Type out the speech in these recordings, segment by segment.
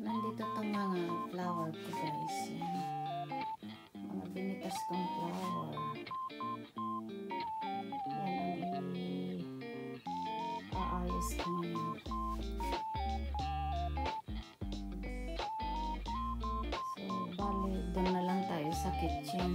Nandito itong mga flower ko guys. Yan. Mga binitas kong flower. Yan ang i-aayos ko ngayon. So, bali, doon na lang tayo sa kitchen.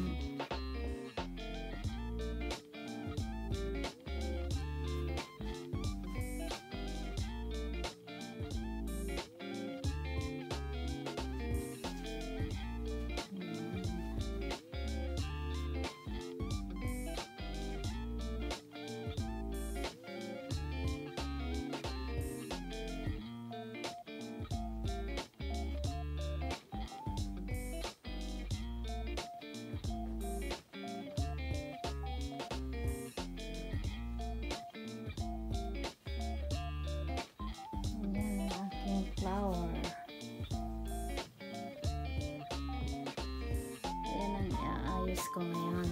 Ko ngayon.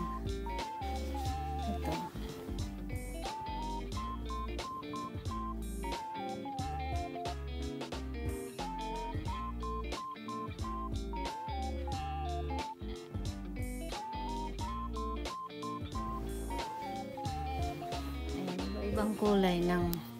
Ito. Ayan, iba-ibang kulay ng